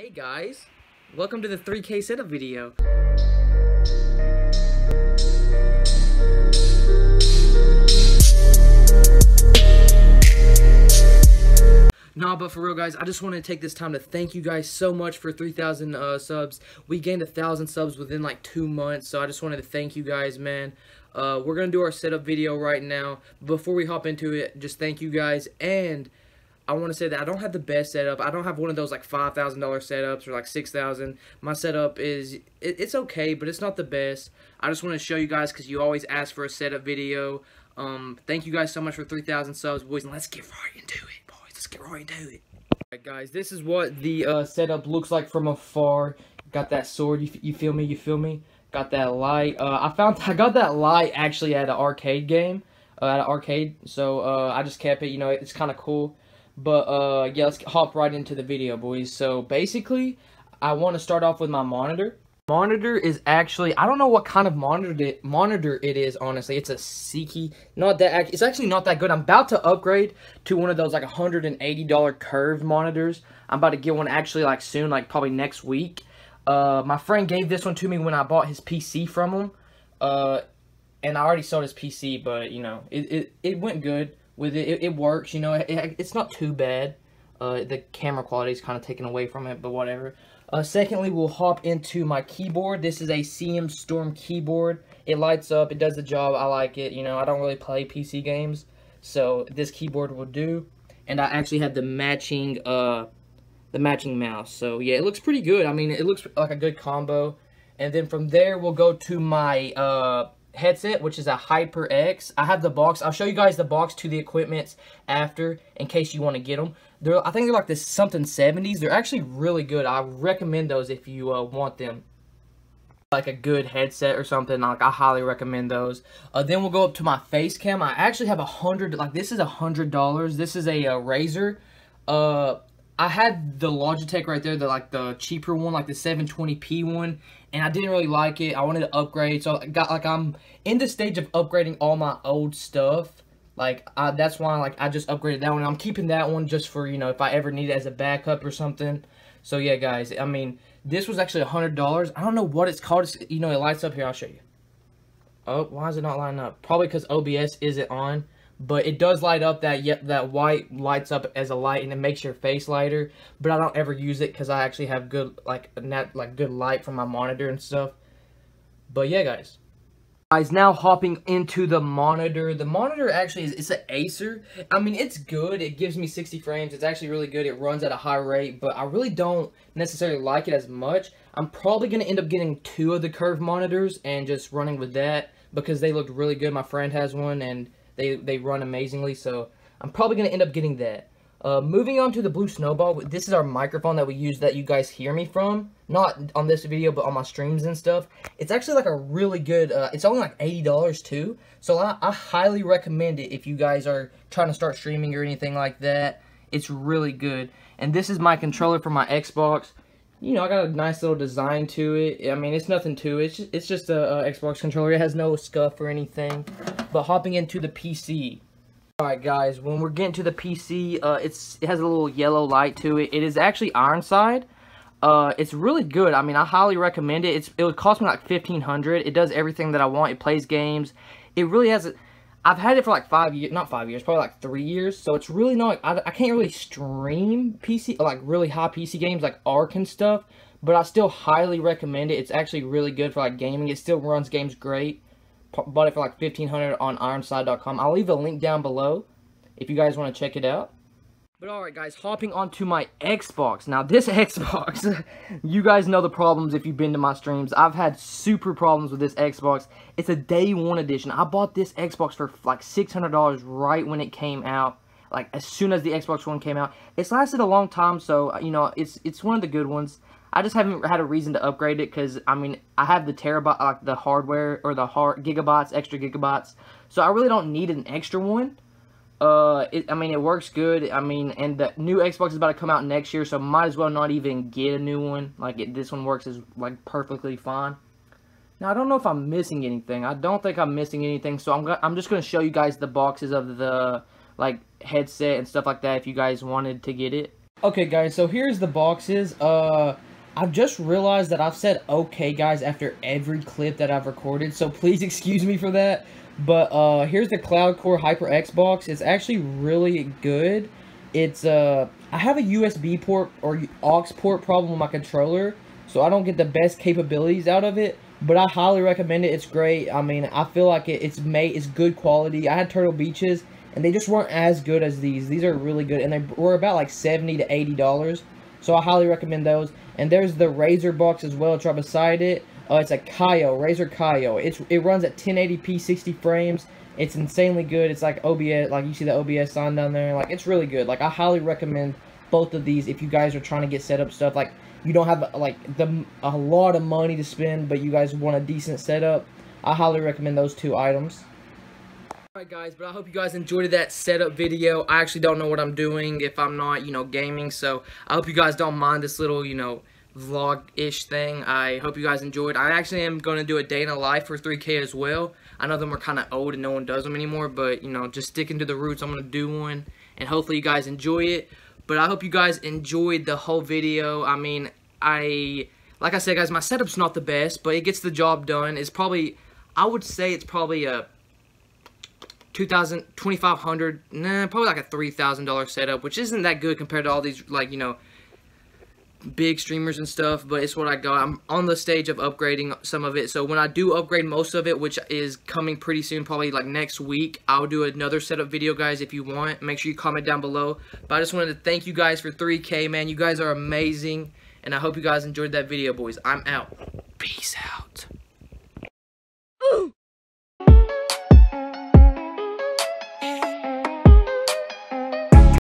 Hey guys, welcome to the 3K setup video. Nah, but for real, guys, I just want to take this time to thank you guys so much for 3,000 uh, subs. We gained a 1,000 subs within like two months, so I just wanted to thank you guys, man. Uh, we're going to do our setup video right now. Before we hop into it, just thank you guys, and I want to say that I don't have the best setup. I don't have one of those like $5,000 setups or like 6000 My setup is, it, it's okay, but it's not the best. I just want to show you guys because you always ask for a setup video. Um, thank you guys so much for 3,000 subs, boys, and let's get right into it, boys. Let's get right into it. Alright, guys, this is what the uh, setup looks like from afar. Got that sword, you, you feel me, you feel me? Got that light. Uh, I found, I got that light actually at an arcade game, uh, at an arcade, so uh, I just kept it, you know, it's kind of cool. But uh, yeah, let's hop right into the video, boys. So basically, I want to start off with my monitor. Monitor is actually I don't know what kind of monitor it, monitor it is. Honestly, it's a Seiki. Not that it's actually not that good. I'm about to upgrade to one of those like 180 dollar curved monitors. I'm about to get one actually like soon, like probably next week. Uh, my friend gave this one to me when I bought his PC from him. Uh, and I already sold his PC, but you know it it, it went good with it. It, it works, you know. It, it, it's not too bad. Uh, the camera quality is kind of taken away from it, but whatever. Uh, secondly, we'll hop into my keyboard. This is a CM Storm keyboard. It lights up. It does the job. I like it. You know, I don't really play PC games, so this keyboard will do. And I actually have the matching, uh, the matching mouse. So yeah, it looks pretty good. I mean, it looks like a good combo. And then from there, we'll go to my uh, headset, which is a HyperX. I have the box. I'll show you guys the box to the equipment after, in case you want to get them. They're, I think they're like this something 70s. They're actually really good. I recommend those if you uh, want them. Like a good headset or something. Like I highly recommend those. Uh, then we'll go up to my face cam. I actually have a hundred. Like this is a hundred dollars. This is a, a uh, Razer. Uh, I had the Logitech right there, the like the cheaper one, like the 720p one, and I didn't really like it. I wanted to upgrade, so I got like I'm in the stage of upgrading all my old stuff. Like I, that's why like I just upgraded that one. I'm keeping that one just for you know if I ever need it as a backup or something. So yeah, guys. I mean, this was actually a hundred dollars. I don't know what it's called. It's, you know, it lights up here. I'll show you. Oh, why is it not lining up? Probably because OBS isn't on but it does light up that yet that white lights up as a light and it makes your face lighter but i don't ever use it because i actually have good like net like good light from my monitor and stuff. But yeah guys. Guys now hopping into the monitor. The monitor actually is it's an acer. I mean it's good. It gives me 60 frames. It's actually really good. It runs at a high rate but i really don't necessarily like it as much. I'm probably going to end up getting two of the curved monitors and just running with that because they looked really good. My friend has one and they, they run amazingly, so I'm probably going to end up getting that. Uh, moving on to the Blue Snowball, this is our microphone that we use that you guys hear me from. Not on this video, but on my streams and stuff. It's actually like a really good, uh, it's only like $80 too. So I, I highly recommend it if you guys are trying to start streaming or anything like that. It's really good. And this is my controller for my Xbox. You know, I got a nice little design to it. I mean, it's nothing to it. It's just, it's just a, a Xbox controller. It has no scuff or anything. But hopping into the PC. Alright guys, when we're getting to the PC, uh, it's it has a little yellow light to it. It is actually Ironside. Uh, it's really good. I mean, I highly recommend it. It's It would cost me like 1500 It does everything that I want. It plays games. It really has... A, I've had it for like five years, not five years, probably like three years. So it's really not, I, I can't really stream PC, like really high PC games like Ark and stuff. But I still highly recommend it. It's actually really good for like gaming. It still runs games great bought it for like 1500 on ironside.com. I'll leave a link down below if you guys want to check it out. But alright guys, hopping onto my Xbox. Now this Xbox, you guys know the problems if you've been to my streams. I've had super problems with this Xbox. It's a day one edition. I bought this Xbox for like $600 right when it came out. Like as soon as the Xbox One came out. It's lasted a long time, so uh, you know, it's it's one of the good ones. I just haven't had a reason to upgrade it because, I mean, I have the terabyte, like the hardware, or the hard gigabytes, extra gigabytes. So I really don't need an extra one. Uh, it, I mean, it works good. I mean, and the new Xbox is about to come out next year, so might as well not even get a new one. Like, it, this one works is like perfectly fine. Now, I don't know if I'm missing anything. I don't think I'm missing anything, so I'm, I'm just going to show you guys the boxes of the, like, headset and stuff like that if you guys wanted to get it. Okay, guys, so here's the boxes. Uh, I've just realized that I've said okay, guys, after every clip that I've recorded, so please excuse me for that. But uh, here's the Cloud Core HyperX box. It's actually really good. It's uh, I have a USB port or aux port problem with my controller, so I don't get the best capabilities out of it. But I highly recommend it. It's great. I mean, I feel like it, it's made, it's good quality. I had Turtle Beaches, and they just weren't as good as these. These are really good, and they were about like 70 to $80. So I highly recommend those. And there's the Razer box as well, right beside it. Uh, it's a Kiyo, Razer Kiyo. It's it runs at 1080p, 60 frames. It's insanely good. It's like OBS, like you see the OBS sign down there. Like it's really good. Like I highly recommend both of these if you guys are trying to get set up stuff. Like you don't have like the a lot of money to spend, but you guys want a decent setup. I highly recommend those two items. Alright guys, but I hope you guys enjoyed that setup video. I actually don't know what I'm doing if I'm not, you know, gaming. So I hope you guys don't mind this little, you know, vlog-ish thing. I hope you guys enjoyed. I actually am going to do a day in a life for 3K as well. I know them are kind of old and no one does them anymore, but, you know, just sticking to the roots, I'm going to do one. And hopefully you guys enjoy it. But I hope you guys enjoyed the whole video. I mean, I... Like I said, guys, my setup's not the best, but it gets the job done. It's probably... I would say it's probably a 2000 2500 nah probably like a $3000 setup which isn't that good compared to all these like you know big streamers and stuff, but it's what I got. I'm on the stage of upgrading some of it. So when I do upgrade most of it, which is coming pretty soon, probably like next week, I'll do another setup video, guys, if you want. Make sure you comment down below. But I just wanted to thank you guys for 3K, man. You guys are amazing. And I hope you guys enjoyed that video, boys. I'm out. Peace out.